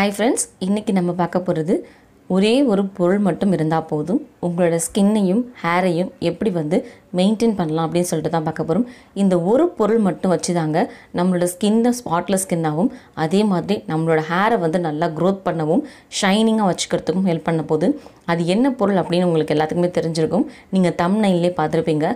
Hi friends இன்றைக்கி நம்ம பார்க்க போகிறது ஒரே ஒரு பொருள் மட்டும் இருந்தால் போதும். உங்களோட ஸ்கின்னையும் ஹேரையும் எப்படி வந்து மெயின்டைன் பண்ணலாம் அப்படின்னு சொல்லிட்டு தான் பார்க்க போகிறோம் இந்த ஒரு பொருள் மட்டும் வச்சு தாங்க நம்மளோட ஸ்கின்னை ஸ்பாட்லெஸ் ஸ்கின்னாகவும் அதே மாதிரி நம்மளோட ஹேரை வந்து நல்லா க்ரோத் பண்ணவும் ஷைனிங்காக வச்சுக்கிறதுக்கும் ஹெல்ப் பண்ண போகுது. அது என்ன பொருள் அப்படின்னு உங்களுக்கு எல்லாத்துக்குமே தெரிஞ்சிருக்கும். நீங்கள் தம்னைன்லேயே பார்த்துருப்பீங்க.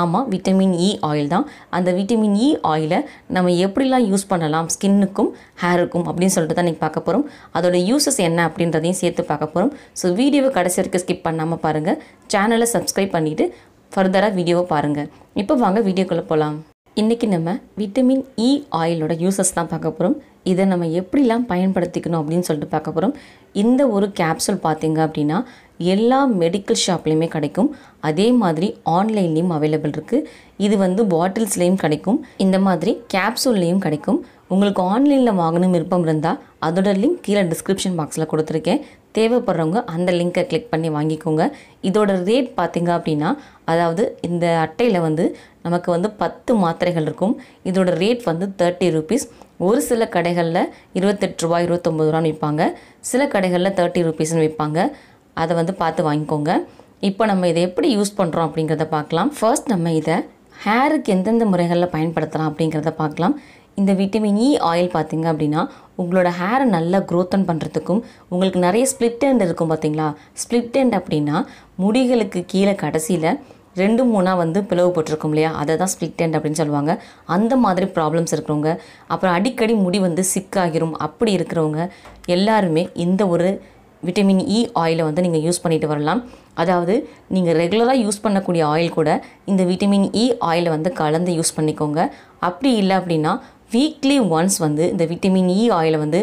ஆமாம் விட்டமின் இ e ஆயில் தான். அந்த விட்டமின் இ ஆயிலை நம்ம எப்படிலாம் யூஸ் பண்ணலாம் ஸ்கின்னுக்கும் ஹேருக்கும் அப்படின்னு சொல்லிட்டு தான் நீங்கள் பார்க்க போகிறோம் அதோட யூசஸ் என்ன அப்படின்றதையும் சேர்த்து பார்க்க போகிறோம் ஸோ வீடியோவை கடைசி வரைக்கும் ஸ்கிப் பண்ணாமல் பாருங்கள் சேனலை சப்ஸ்கிரைப் பண்ணிவிட்டு ஃபர்தராக வீடியோவை பாருங்கள் இப்போ வாங்க வீடியோக்குள்ளே போகலாம் இன்றைக்கி நம்ம விட்டமின் இ ஆயிலோட யூசஸ் தான் பார்க்க போகிறோம் இதை நம்ம எப்படிலாம் பயன்படுத்திக்கணும் அப்படின்னு சொல்லிட்டு பார்க்க போகிறோம் இந்த ஒரு கேப்சூல் பார்த்தீங்க அப்படின்னா எல்லா மெடிக்கல் ஷாப்லேயுமே கிடைக்கும். அதே மாதிரி ஆன்லைன்லேயும் அவைலபிள் இருக்குது இது வந்து பாட்டில்ஸ்லேயும் கிடைக்கும். இந்த மாதிரி கேப்சூல்லேயும் கிடைக்கும். உங்களுக்கு ஆன்லைனில் வாங்கணும் விருப்பம் இருந்தால் அதோட லிங்க் கீழே டிஸ்கிரிப்ஷன் பாக்ஸில் கொடுத்துருக்கேன். தேவைப்படுறவங்க அந்த லிங்க்கை கிளிக் பண்ணி வாங்கிக்கோங்க. இதோட ரேட் பார்த்தீங்க அப்படின்னா அதாவது இந்த அட்டையில் வந்து நமக்கு வந்து பத்து மாத்திரைகள் இருக்கும். இதோட ரேட் வந்து தேர்ட்டி ருபீஸ் ஒரு சில கடைகளில் இருபத்தெட்டு ரூபா இருபத்தொம்பது ரூபான்னு விற்பாங்க சில கடைகளில் தேர்ட்டி ருபீஸ்னு விற்பாங்க அதை வந்து பார்த்து வாங்கிக்கோங்க. இப்போ நம்ம இதை எப்படி யூஸ் பண்ணுறோம் அப்படிங்கிறத பார்க்கலாம். ஃபர்ஸ்ட் நம்ம இதை ஹேருக்கு எந்தெந்த முறைகளில் பயன்படுத்தலாம் அப்படிங்கிறத பார்க்கலாம். இந்த விட்டமின் இ e ஆயில் பார்த்தீங்க அப்படின்னா உங்களோட ஹேரை நல்லா க்ரோத்தன் பண்ணுறதுக்கும் உங்களுக்கு நிறைய ஸ்ப்ளிட் எண்ட் இருக்கும் பார்த்தீங்களா ஸ்ப்ளிட் எண்ட் அப்படின்னா முடிகளுக்கு கீழே கடைசியில் ரெண்டு மூணாக வந்து பிளவுபட்டிருக்கும் இல்லையா? அதை தான் ஸ்ப்ளிட் எண்ட் அப்படின்னு சொல்லுவாங்க. அந்த மாதிரி ப்ராப்ளம்ஸ் இருக்கிறவங்க அப்புறம் அடிக்கடி முடி வந்து சிக்காகிரும் அப்படி இருக்கிறவங்க எல்லாருமே இந்த ஒரு விட்டமின் இ ஆயிலை வந்து நீங்கள் யூஸ் பண்ணிட்டு வரலாம். அதாவது நீங்கள் ரெகுலராக யூஸ் பண்ணக்கூடிய ஆயில் கூட இந்த விட்டமின் இ ஆயிலை வந்து கலந்து யூஸ் பண்ணிக்கோங்க. அப்படி இல்லை அப்படின்னா வீக்லி ஒன்ஸ் வந்து இந்த விட்டமின் இ ஆயிலை வந்து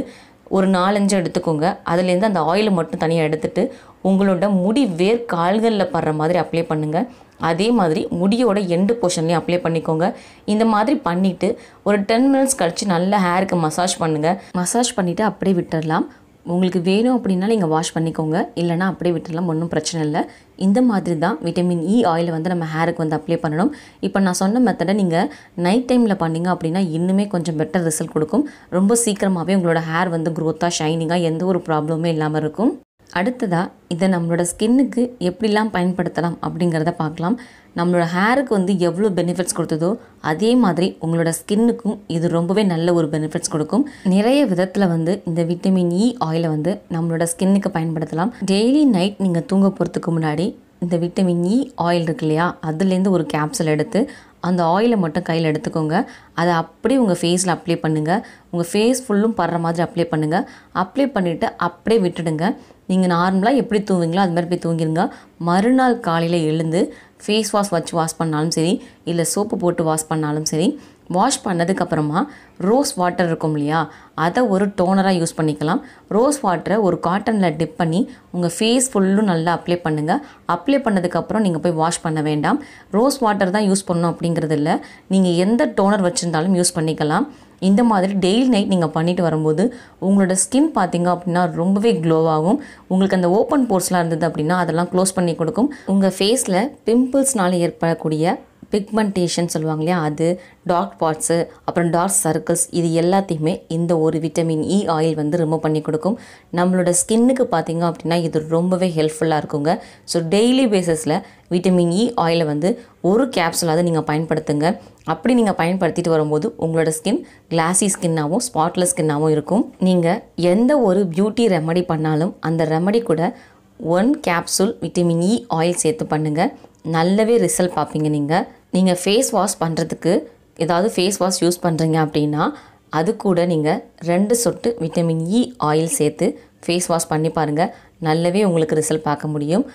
ஒரு நாலஞ்சு எடுத்துக்கோங்க. அதுலேருந்து அந்த ஆயிலை மட்டும் தனியாக எடுத்துகிட்டு உங்களோட முடி வேர் கால்களில் படுற மாதிரி அப்ளை பண்ணுங்கள் அதே மாதிரி முடியோட எண்டு போர்ஷன்லேயும் அப்ளை பண்ணிக்கோங்க. இந்த மாதிரி பண்ணிவிட்டு ஒரு டென் மினிட்ஸ் கழித்து நல்லா ஹேருக்கு மசாஜ் பண்ணுங்கள் மசாஜ் பண்ணிவிட்டு அப்படியே விட்டுடலாம் உங்களுக்கு வேணும் அப்படின்னா நீங்கள் வாஷ் பண்ணிக்கோங்க. இல்லைனா அப்படியே விட்டுடலாம் ஒன்றும் பிரச்சனை இல்லை. இந்த மாதிரி தான் விட்டமின் இ e ஆயில் வந்து நம்ம ஹேருக்கு வந்து அப்ளை பண்ணணும். இப்போ நான் சொன்ன மெத்தடை நீங்கள் நைட் டைமில் பண்ணிங்க அப்படின்னா இன்னுமே கொஞ்சம் பெட்டர் ரிசல்ட் கொடுக்கும். ரொம்ப சீக்கிரமாகவே உங்களோட ஹேர் வந்து க்ரோத்தாக ஷைனிங்காக எந்த ஒரு ப்ராப்ளமுமே இல்லாமல் இருக்கும். அடுத்ததாக இதை நம்மளோட ஸ்கின்னுக்கு எப்படிலாம் பயன்படுத்தலாம் அப்படிங்கிறத பார்க்கலாம். நம்மளோட ஹேருக்கு வந்து எவ்வளோ பெனிஃபிட்ஸ் கொடுத்ததோ அதே மாதிரி உங்களோட ஸ்கின்னுக்கும் இது ரொம்பவே நல்ல ஒரு பெனிஃபிட்ஸ் கொடுக்கும். நிறைய விதத்தில் வந்து இந்த விட்டமின் இ ஆயிலை வந்து நம்மளோட ஸ்கின்னுக்கு பயன்படுத்தலாம். டெய்லி நைட் நீங்கள் தூங்க போகிறதுக்கு முன்னாடி இந்த விட்டமின் இ ஆயில் இருக்கு இல்லையா அதுலேருந்து ஒரு கேப்சூல் எடுத்து அந்த ஆயிலை மட்டும் கையில் எடுத்துக்கோங்க. அதை அப்படியே உங்கள் ஃபேஸில் அப்ளை பண்ணுங்கள் உங்கள் ஃபேஸ் ஃபுல்லும் படுற மாதிரி அப்ளை பண்ணுங்கள் அப்ளை பண்ணிவிட்டு அப்படியே விட்டுடுங்க. நீங்கள் நார்மலாக எப்படி தூங்குவீங்களோ அது மாதிரி போய் தூங்கிடுங்க மறுநாள் காலையில் எழுந்து ஃபேஸ் வாஷ் வச்சு வாஷ் பண்ணாலும் சரி இல்லை சோப்பு போட்டு வாஷ் பண்ணாலும் சரி வாஷ் பண்ணதுக்கப்புறமா ரோஸ் வாட்டர் இருக்கும் இல்லையா? அதை ஒரு டோனராக யூஸ் பண்ணிக்கலாம். ரோஸ் வாட்டரை ஒரு காட்டனில் டிப் பண்ணி உங்கள் ஃபேஸ் ஃபுல்லும் நல்லா அப்ளை பண்ணுங்கள் அப்ளை பண்ணதுக்கப்புறம் நீங்கள் போய் வாஷ் பண்ண வேண்டாம். ரோஸ் வாட்டர் தான் யூஸ் பண்ணணும் அப்படிங்கிறது இல்லை. நீங்கள் எந்த டோனர் வச்சுருந்தாலும் யூஸ் பண்ணிக்கலாம். இந்த மாதிரி டெய்லி நைட் நீங்கள் பண்ணிட்டு வரும்போது உங்களோட ஸ்கின் பார்த்தீங்க அப்படின்னா ரொம்பவே க்ளோவாகும் உங்களுக்கு அந்த ஓப்பன் போர்ஸ்லாம் இருந்தது அப்படின்னா அதெல்லாம் க்ளோஸ் பண்ணி கொடுக்கும். உங்கள் ஃபேஸில் பிம்பிள்ஸ்னால ஏற்படக்கூடிய பிக்மெண்டேஷன் சொல்லுவாங்க இல்லையா? அது டார்க் ஸ்பாட்ஸு அப்புறம் டார்க் சர்க்கிள்ஸ் இது எல்லாத்தையுமே இந்த ஒரு விட்டமின் இ ஆயில் வந்து ரிமூவ் பண்ணி கொடுக்கும். நம்மளோட ஸ்கின்னுக்கு பார்த்தீங்க அப்படின்னா இது ரொம்பவே ஹெல்ப்ஃபுல்லாக இருக்குங்க. ஸோ டெய்லி பேசிஸில் விட்டமின் இ ஆயிலை வந்து ஒரு கேப்சூலாவது நீங்கள் பயன்படுத்துங்க. அப்படி நீங்கள் பயன்படுத்திட்டு வரும்போது உங்களோட ஸ்கின் கிளாசி ஸ்கின்னாகவும் ஸ்பாட்லெஸ் ஸ்கின்னாகவும் இருக்கும். நீங்கள் எந்த ஒரு பியூட்டி ரெமடி பண்ணாலும் அந்த ரெமடி கூட one capsule vitamin E oil சேர்த்து பண்ணுங்கள் நல்லாவே ரிசல்ட் பார்ப்பீங்க நீங்கள் நீங்கள் ஃபேஸ் வாஷ் பண்ணுறதுக்கு ஏதாவது ஃபேஸ் வாஷ் யூஸ் பண்ணுறீங்க அப்படின்னா அது கூட நீங்கள் ரெண்டு சொட்டு விட்டமின் இ ஆயில் சேர்த்து ஃபேஸ் வாஷ் பண்ணி பாருங்கள் நல்லாவே உங்களுக்கு ரிசல்ட் பார்க்க முடியும்.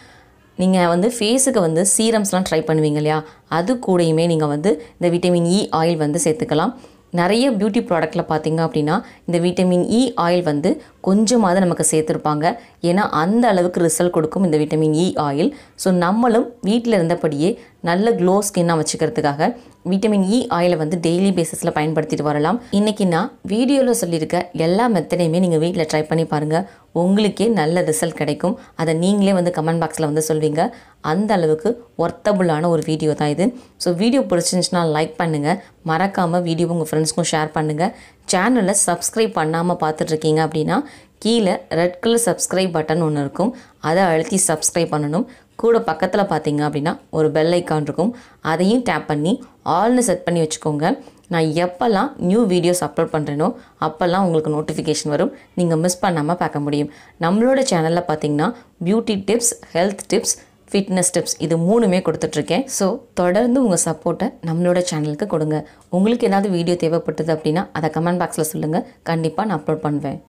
நீங்கள் வந்து ஃபேஸுக்கு வந்து சீரம்ஸ்லாம் ட்ரை பண்ணுவீங்க இல்லையா? அது கூடயுமே நீங்கள் வந்து இந்த விட்டமின் இ ஆயில் வந்து சேர்த்துக்கலாம். நிறைய பியூட்டி ப்ராடக்ட்டில் பார்த்திங்க அப்படின்னா இந்த விட்டமின் இ ஆயில் வந்து கொஞ்சமாவது நமக்கு சேர்த்துருப்பாங்க. ஏன்னா அந்த அளவுக்கு ரிசல்ட் கொடுக்கும் இந்த விட்டமின் இ ஆயில் ஸோ நம்மளும் வீட்டில் இருந்தபடியே நல்ல க்ளோ ஸ்கின்னாக வச்சுக்கிறதுக்காக விட்டமின் இ ஆயிலை வந்து டெய்லி பேசிஸில் பயன்படுத்திட்டு வரலாம். இன்றைக்கி நான் வீடியோவில் சொல்லியிருக்க எல்லா மெத்தடையுமே நீங்கள் வீட்டில் ட்ரை பண்ணி பாருங்கள் உங்களுக்கே நல்ல ரிசல்ட் கிடைக்கும். அதை நீங்களே வந்து கமெண்ட் பாக்ஸில் வந்து சொல்வீங்க. அந்த அளவுக்கு ஒர்த்தபுளான ஒரு வீடியோ தான் இது. ஸோ வீடியோ பிடிச்சிருந்துச்சுன்னா லைக் பண்ணுங்கள் மறக்காமல் வீடியோ உங்கள் ஃப்ரெண்ட்ஸ்க்கும் ஷேர் பண்ணுங்கள் சேனலை சப்ஸ்கிரைப் பண்ணாமல் பார்த்துட்ருக்கீங்க அப்படின்னா கீழே ரெட் கலர் சப்ஸ்கிரைப் பட்டன் ஒன்று இருக்கும். அதை அழுத்தி சப்ஸ்கிரைப் பண்ணணும். கூட பக்கத்தில் பார்த்தீங்க அப்படின்னா ஒரு பெல் ஐக்கான் இருக்கும். அதையும் டேப் பண்ணி ஆல்னு செட் பண்ணி வச்சுக்கோங்க. நான் எப்போல்லாம் நியூ வீடியோஸ் அப்லோட் பண்ணுறேனோ அப்போல்லாம் உங்களுக்கு நோட்டிஃபிகேஷன் வரும். நீங்கள் மிஸ் பண்ணாமல் பார்க்க முடியும். நம்மளோட சேனலில் பார்த்தீங்கன்னா beauty tips health tips fitness tips இது மூணுமே கொடுத்துட்ருக்கேன். ஸோ தொடர்ந்து உங்கள் சப்போர்ட்டை நம்மளோட சேனலுக்கு கொடுங்க. உங்களுக்கு ஏதாவது வீடியோ தேவைப்பட்டது அப்படின்னா அதை கமெண்ட் பாக்ஸில் சொல்லுங்கள் கண்டிப்பாக நான் அப்லோட் பண்ணுவேன்.